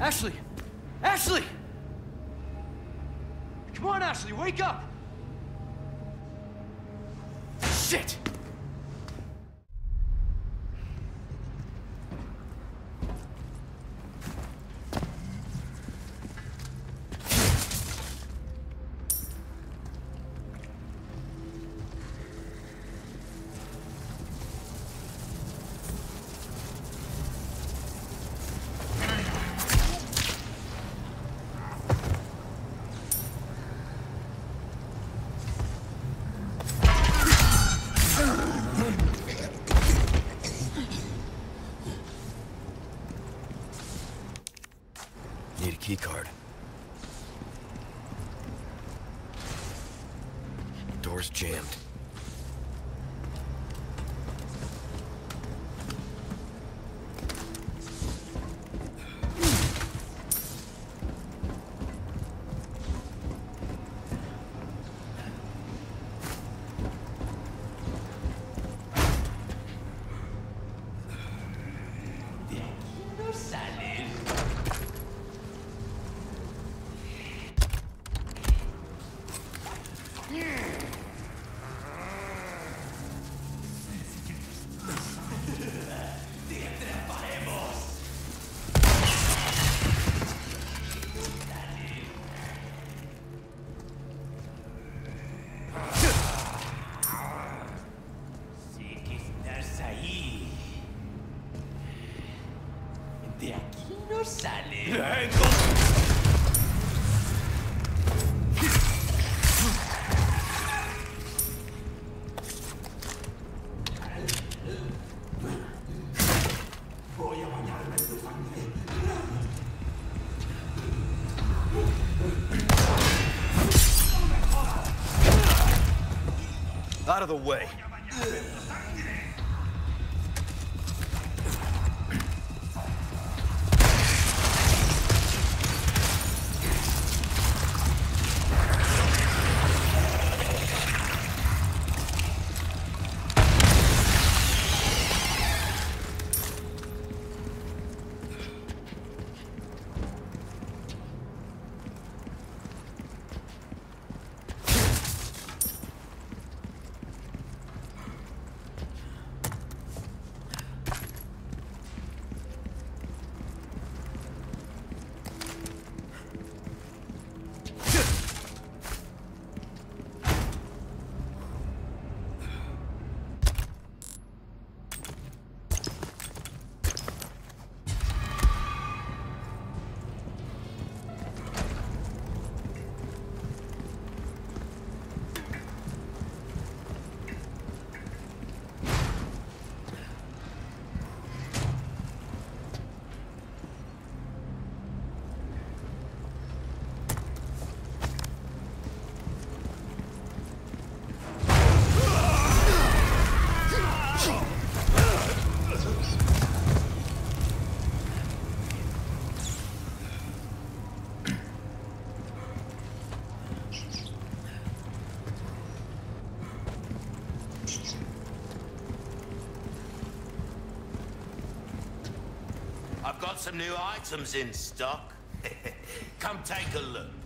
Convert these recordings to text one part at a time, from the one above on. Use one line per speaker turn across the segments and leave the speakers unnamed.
Ashley! Ashley! Come on, Ashley, wake up! Shit!
Sale.
Out of the way.
I've got some new items in stock. Come take a look.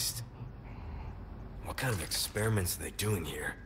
Christ.
What kind of experiments are they doing here?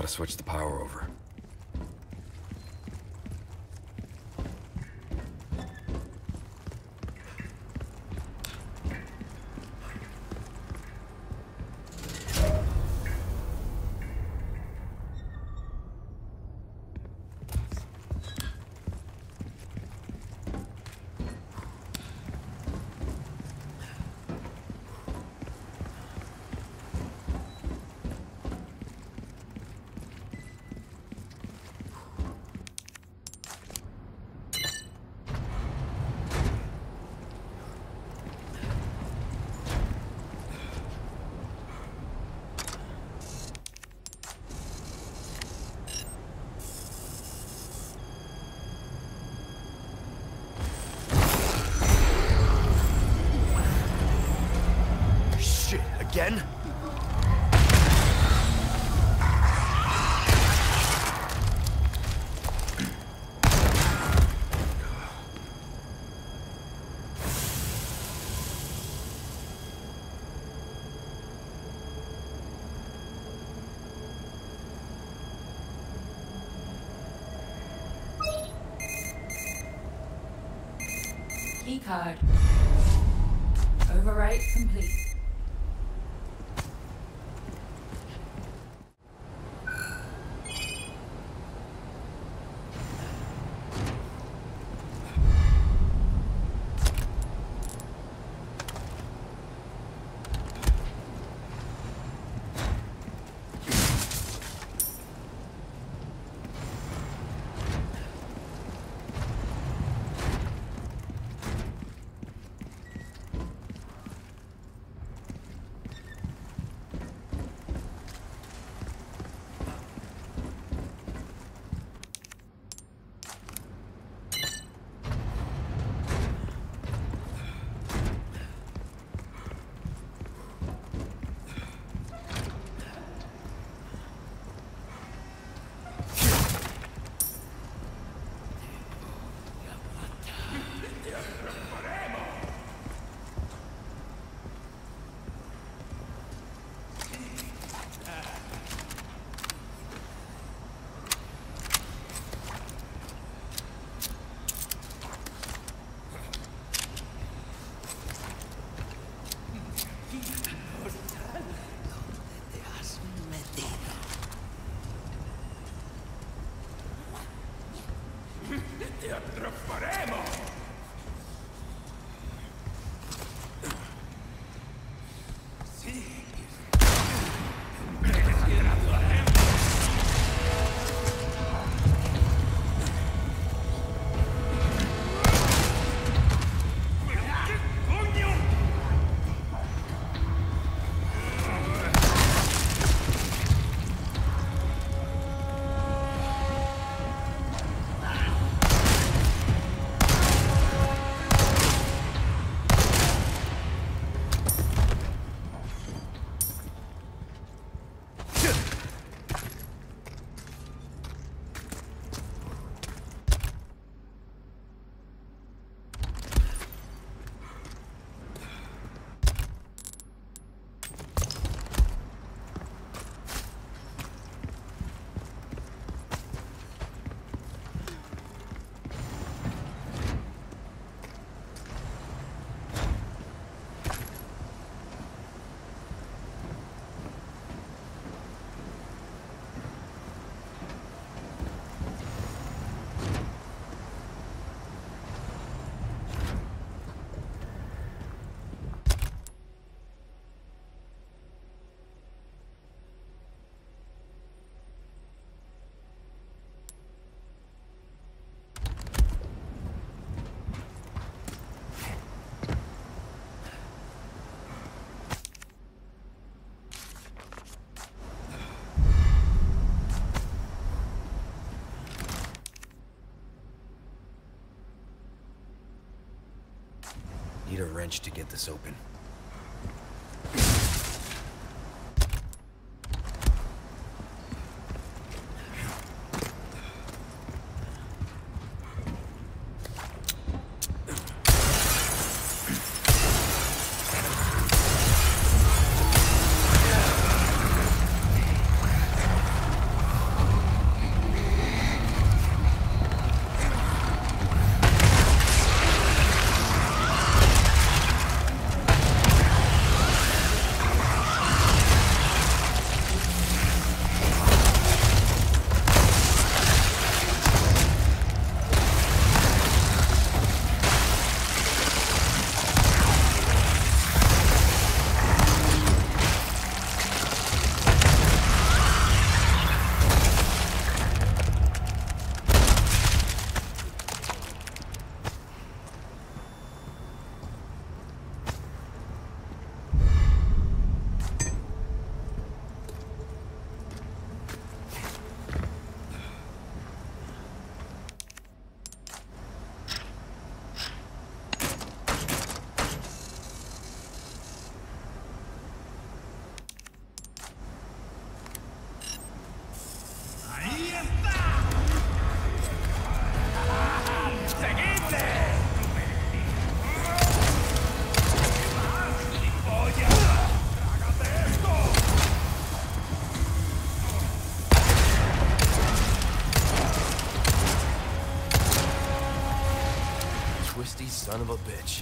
Gotta switch the power over. Shit, again?
Keycard. Overwrite complete.
Need a wrench to get this open. Twisty son of a bitch.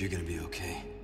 You're gonna be okay.